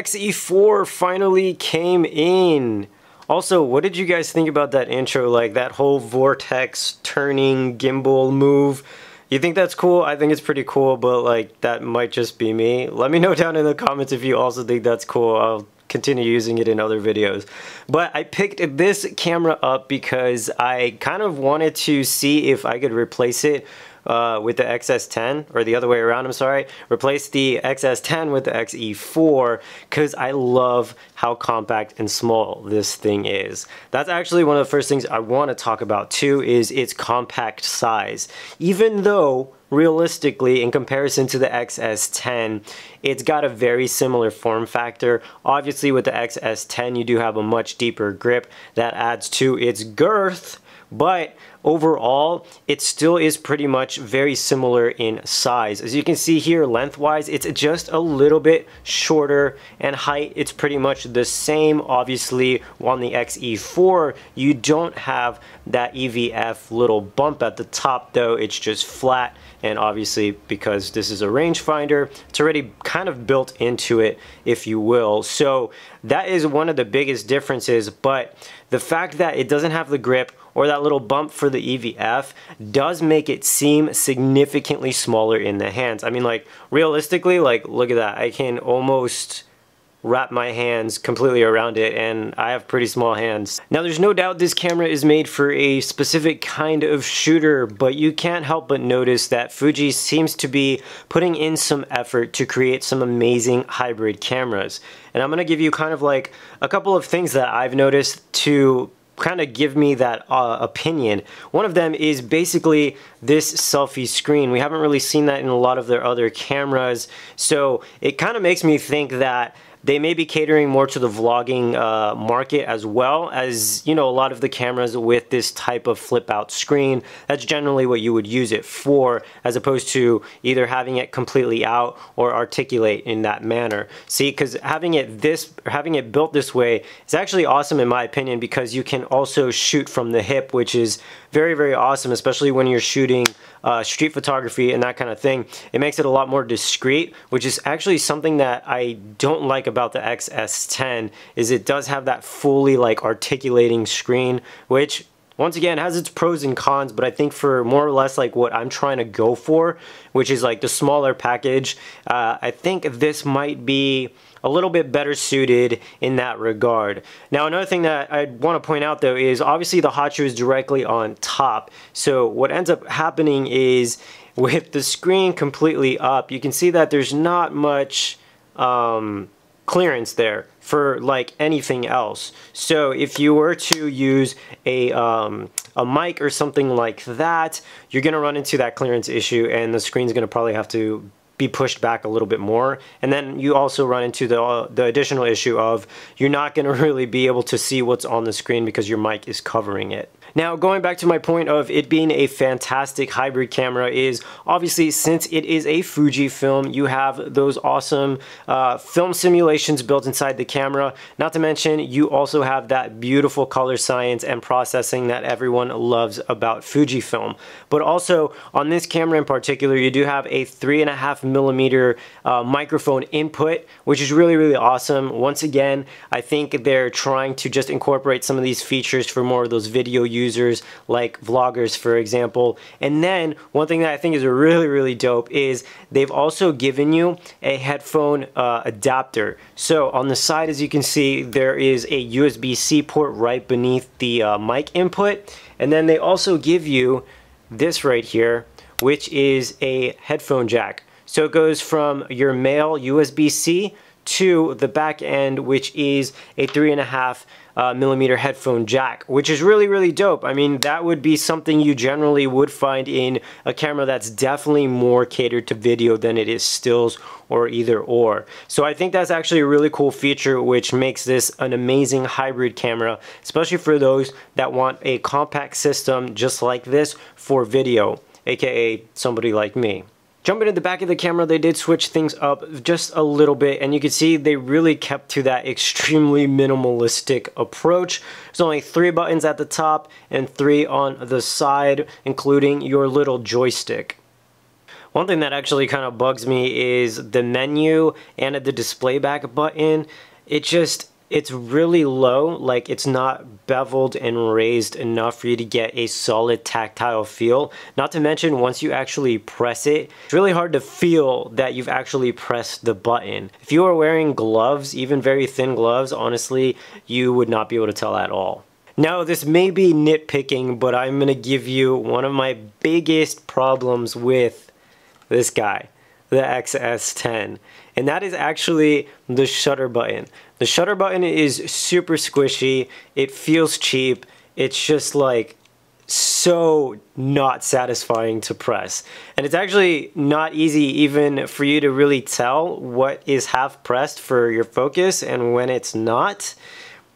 XE4 finally came in. Also, what did you guys think about that intro? Like that whole vortex turning gimbal move? You think that's cool? I think it's pretty cool, but like that might just be me. Let me know down in the comments if you also think that's cool. I'll continue using it in other videos. But I picked this camera up because I kind of wanted to see if I could replace it uh, with the XS10 or the other way around I'm sorry. Replace the XS10 with the XE4 because I love how compact and small this thing is. That's actually one of the first things I want to talk about too is its compact size. Even though realistically in comparison to the XS10 it's got a very similar form factor. Obviously with the XS10 you do have a much deeper grip that adds to its girth but overall it still is pretty much very similar in size. As you can see here lengthwise it's just a little bit shorter and height it's pretty much the same. Obviously on the XE4 you don't have that EVF little bump at the top though. It's just flat and obviously because this is a rangefinder it's already kind of built into it if you will. So that is one of the biggest differences but the fact that it doesn't have the grip or that little bump for the EVF does make it seem significantly smaller in the hands. I mean like realistically like look at that I can almost wrap my hands completely around it and I have pretty small hands. Now there's no doubt this camera is made for a specific kind of shooter but you can't help but notice that Fuji seems to be putting in some effort to create some amazing hybrid cameras and I'm gonna give you kind of like a couple of things that I've noticed to kind of give me that uh, opinion. One of them is basically this selfie screen. We haven't really seen that in a lot of their other cameras, so it kind of makes me think that they may be catering more to the vlogging uh, market as well as, you know, a lot of the cameras with this type of flip out screen. That's generally what you would use it for as opposed to either having it completely out or articulate in that manner. See, because having it this, having it built this way is actually awesome in my opinion because you can also shoot from the hip, which is very, very awesome, especially when you're shooting uh, street photography and that kind of thing. It makes it a lot more discreet, which is actually something that I don't like about the XS10 is it does have that fully like articulating screen, which once again has its pros and cons but i think for more or less like what i'm trying to go for which is like the smaller package uh, i think this might be a little bit better suited in that regard. Now another thing that I want to point out though is obviously the hot shoe is directly on top. So what ends up happening is with the screen completely up, you can see that there's not much um, clearance there for like anything else. So if you were to use a, um, a mic or something like that, you're gonna run into that clearance issue and the screen's gonna probably have to be pushed back a little bit more. And then you also run into the, uh, the additional issue of you're not going to really be able to see what's on the screen because your mic is covering it. Now going back to my point of it being a fantastic hybrid camera is obviously since it is a Fujifilm you have those awesome uh, film simulations built inside the camera. Not to mention you also have that beautiful color science and processing that everyone loves about Fujifilm but also on this camera in particular you do have a three and a half millimeter uh, microphone input which is really really awesome. Once again I think they're trying to just incorporate some of these features for more of those video use users like vloggers for example. And then one thing that I think is really really dope is they've also given you a headphone uh, adapter. So on the side as you can see there is a USB-C port right beneath the uh, mic input. And then they also give you this right here which is a headphone jack. So it goes from your male USB-C to the back end, which is a three and a half uh, millimeter headphone jack, which is really, really dope. I mean, that would be something you generally would find in a camera that's definitely more catered to video than it is stills or either or. So I think that's actually a really cool feature which makes this an amazing hybrid camera, especially for those that want a compact system just like this for video, aka somebody like me. Jumping to the back of the camera, they did switch things up just a little bit, and you can see they really kept to that extremely minimalistic approach. There's only three buttons at the top and three on the side, including your little joystick. One thing that actually kind of bugs me is the menu and the display back button. It just, it's really low, like it's not beveled and raised enough for you to get a solid tactile feel. Not to mention, once you actually press it, it's really hard to feel that you've actually pressed the button. If you are wearing gloves, even very thin gloves, honestly, you would not be able to tell at all. Now, this may be nitpicking, but I'm to give you one of my biggest problems with this guy, the XS10 and that is actually the shutter button. The shutter button is super squishy, it feels cheap, it's just like so not satisfying to press. And it's actually not easy even for you to really tell what is half pressed for your focus and when it's not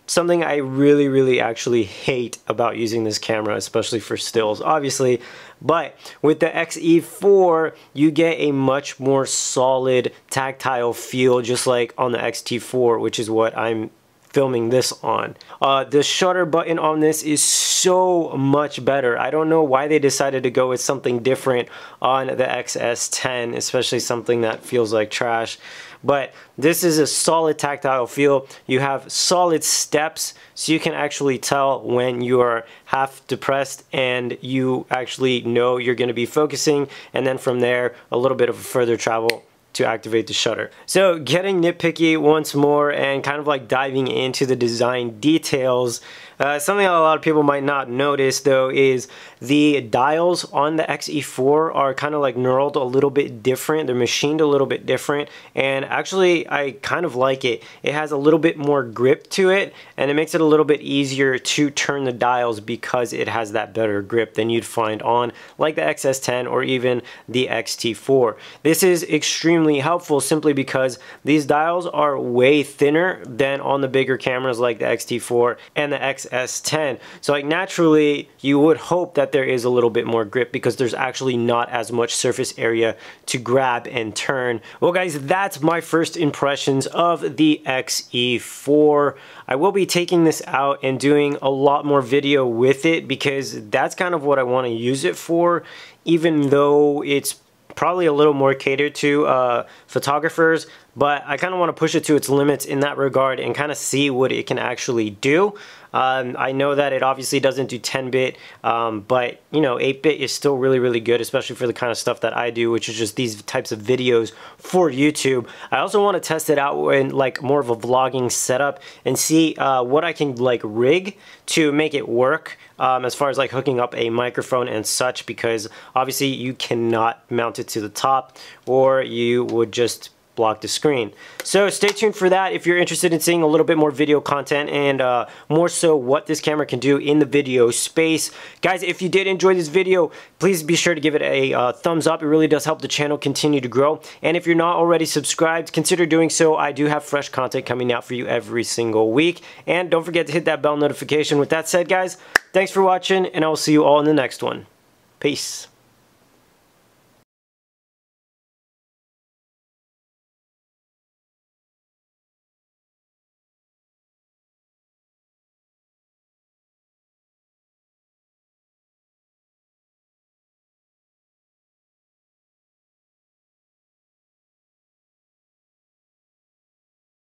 something I really, really actually hate about using this camera, especially for stills, obviously. But with the XE4, you get a much more solid tactile feel, just like on the X-T4, which is what I'm filming this on. Uh, the shutter button on this is so much better. I don't know why they decided to go with something different on the XS10, especially something that feels like trash. But this is a solid tactile feel. You have solid steps so you can actually tell when you are half depressed and you actually know you're going to be focusing and then from there a little bit of further travel to activate the shutter. So getting nitpicky once more and kind of like diving into the design details, uh, something a lot of people might not notice though is the dials on the XE4 are kind of like knurled a little bit different. They're machined a little bit different and actually I kind of like it. It has a little bit more grip to it and it makes it a little bit easier to turn the dials because it has that better grip than you'd find on like the XS10 or even the XT4. This is extremely helpful simply because these dials are way thinner than on the bigger cameras like the XT4 and the XS10. So like naturally you would hope that there is a little bit more grip because there's actually not as much surface area to grab and turn. Well guys, that's my first impressions of the XE4. I will be taking this out and doing a lot more video with it because that's kind of what I want to use it for even though it's probably a little more catered to uh, photographers, but I kind of want to push it to its limits in that regard and kind of see what it can actually do. Um, I know that it obviously doesn't do 10-bit, um, but you know, 8-bit is still really, really good, especially for the kind of stuff that I do, which is just these types of videos for YouTube. I also want to test it out in like more of a vlogging setup and see uh, what I can like rig to make it work um, as far as like hooking up a microphone and such because obviously you cannot mount it to the top or you would just block the screen. So stay tuned for that if you're interested in seeing a little bit more video content and uh, more so what this camera can do in the video space. Guys, if you did enjoy this video, please be sure to give it a uh, thumbs up. It really does help the channel continue to grow. And if you're not already subscribed, consider doing so. I do have fresh content coming out for you every single week. And don't forget to hit that bell notification. With that said, guys, thanks for watching, and I will see you all in the next one. Peace.